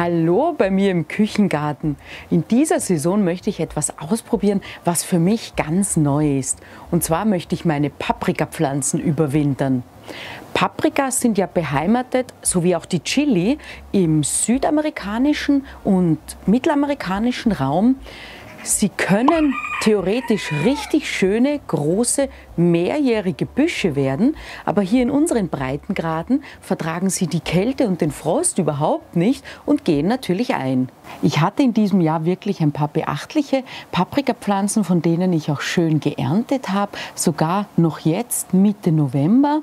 Hallo bei mir im Küchengarten. In dieser Saison möchte ich etwas ausprobieren, was für mich ganz neu ist. Und zwar möchte ich meine Paprikapflanzen überwintern. Paprikas sind ja beheimatet, so wie auch die Chili, im südamerikanischen und mittelamerikanischen Raum. Sie können theoretisch richtig schöne, große, mehrjährige Büsche werden, aber hier in unseren Breitengraden vertragen sie die Kälte und den Frost überhaupt nicht und gehen natürlich ein. Ich hatte in diesem Jahr wirklich ein paar beachtliche Paprikapflanzen, von denen ich auch schön geerntet habe, sogar noch jetzt Mitte November.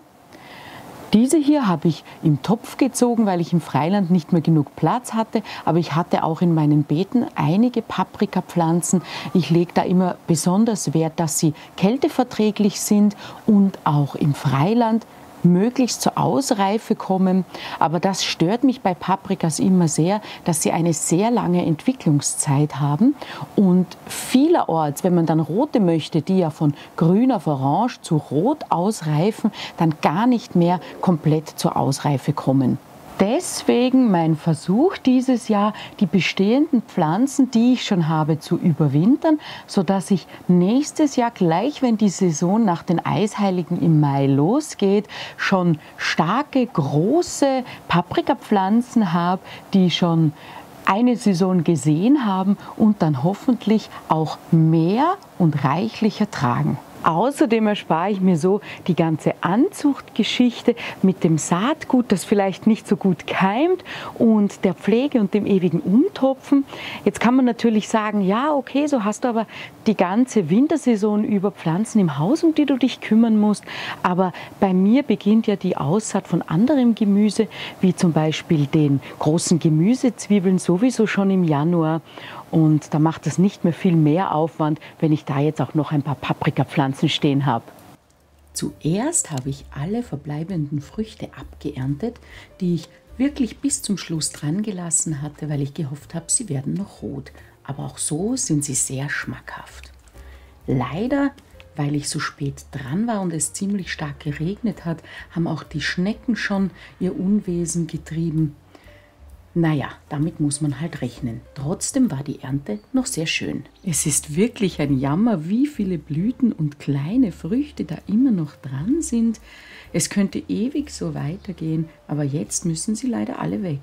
Diese hier habe ich im Topf gezogen, weil ich im Freiland nicht mehr genug Platz hatte. Aber ich hatte auch in meinen Beeten einige Paprikapflanzen. Ich lege da immer besonders Wert, dass sie kälteverträglich sind und auch im Freiland möglichst zur Ausreife kommen. Aber das stört mich bei Paprikas immer sehr, dass sie eine sehr lange Entwicklungszeit haben und vielerorts, wenn man dann rote möchte, die ja von grün auf orange zu rot ausreifen, dann gar nicht mehr komplett zur Ausreife kommen deswegen mein Versuch dieses Jahr, die bestehenden Pflanzen, die ich schon habe, zu überwintern, sodass ich nächstes Jahr, gleich wenn die Saison nach den Eisheiligen im Mai losgeht, schon starke, große Paprikapflanzen habe, die schon eine Saison gesehen haben und dann hoffentlich auch mehr und reichlicher tragen. Außerdem erspare ich mir so die ganze Anzuchtgeschichte mit dem Saatgut, das vielleicht nicht so gut keimt und der Pflege und dem ewigen Umtopfen. Jetzt kann man natürlich sagen, ja, okay, so hast du aber die ganze Wintersaison über Pflanzen im Haus, um die du dich kümmern musst. Aber bei mir beginnt ja die Aussaat von anderem Gemüse, wie zum Beispiel den großen Gemüsezwiebeln sowieso schon im Januar. Und da macht es nicht mehr viel mehr Aufwand, wenn ich da jetzt auch noch ein paar Paprikapflanzen stehen habe. Zuerst habe ich alle verbleibenden Früchte abgeerntet, die ich wirklich bis zum Schluss dran gelassen hatte, weil ich gehofft habe, sie werden noch rot. Aber auch so sind sie sehr schmackhaft. Leider, weil ich so spät dran war und es ziemlich stark geregnet hat, haben auch die Schnecken schon ihr Unwesen getrieben naja, damit muss man halt rechnen. Trotzdem war die Ernte noch sehr schön. Es ist wirklich ein Jammer, wie viele Blüten und kleine Früchte da immer noch dran sind. Es könnte ewig so weitergehen, aber jetzt müssen sie leider alle weg.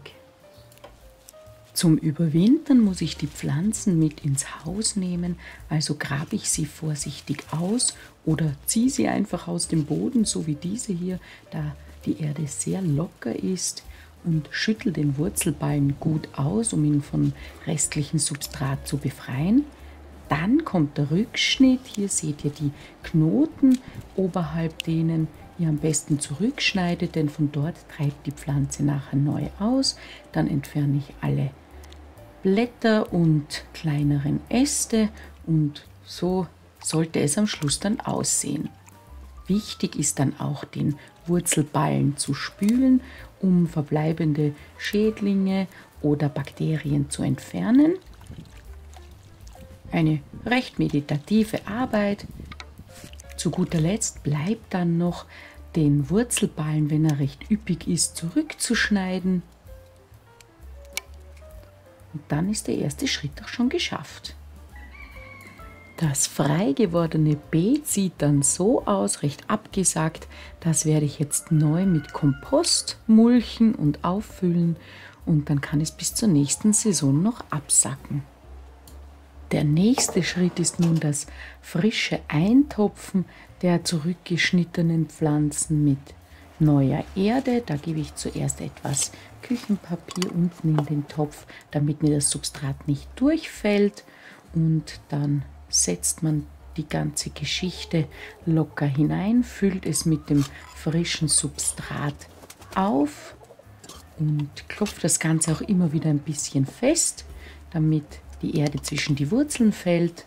Zum Überwintern muss ich die Pflanzen mit ins Haus nehmen, also grabe ich sie vorsichtig aus oder ziehe sie einfach aus dem Boden, so wie diese hier, da die Erde sehr locker ist und schüttel den Wurzelballen gut aus, um ihn von restlichen Substrat zu befreien. Dann kommt der Rückschnitt. Hier seht ihr die Knoten oberhalb denen ihr am besten zurückschneidet, denn von dort treibt die Pflanze nachher neu aus. Dann entferne ich alle Blätter und kleineren Äste und so sollte es am Schluss dann aussehen. Wichtig ist dann auch den Wurzelballen zu spülen, um verbleibende Schädlinge oder Bakterien zu entfernen. Eine recht meditative Arbeit. Zu guter Letzt bleibt dann noch den Wurzelballen, wenn er recht üppig ist, zurückzuschneiden. Und dann ist der erste Schritt auch schon geschafft. Das frei gewordene Beet sieht dann so aus, recht abgesagt. Das werde ich jetzt neu mit Kompost mulchen und auffüllen und dann kann es bis zur nächsten Saison noch absacken. Der nächste Schritt ist nun das frische Eintopfen der zurückgeschnittenen Pflanzen mit neuer Erde. Da gebe ich zuerst etwas Küchenpapier unten in den Topf, damit mir das Substrat nicht durchfällt und dann setzt man die ganze Geschichte locker hinein, füllt es mit dem frischen Substrat auf und klopft das Ganze auch immer wieder ein bisschen fest, damit die Erde zwischen die Wurzeln fällt.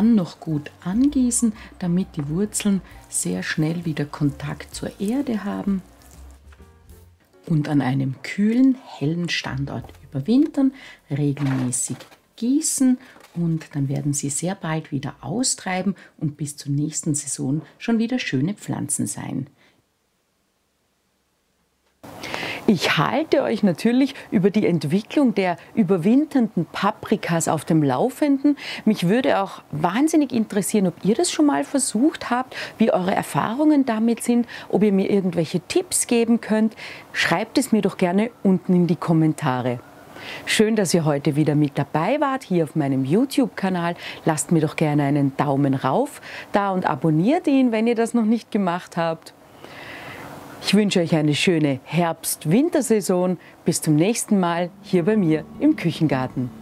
Dann noch gut angießen, damit die Wurzeln sehr schnell wieder Kontakt zur Erde haben. Und an einem kühlen, hellen Standort überwintern, regelmäßig gießen und dann werden sie sehr bald wieder austreiben und bis zur nächsten Saison schon wieder schöne Pflanzen sein. Ich halte euch natürlich über die Entwicklung der überwinternden Paprikas auf dem Laufenden. Mich würde auch wahnsinnig interessieren, ob ihr das schon mal versucht habt, wie eure Erfahrungen damit sind, ob ihr mir irgendwelche Tipps geben könnt. Schreibt es mir doch gerne unten in die Kommentare. Schön, dass ihr heute wieder mit dabei wart hier auf meinem YouTube-Kanal. Lasst mir doch gerne einen Daumen rauf da und abonniert ihn, wenn ihr das noch nicht gemacht habt. Ich wünsche euch eine schöne Herbst-Wintersaison. Bis zum nächsten Mal hier bei mir im Küchengarten.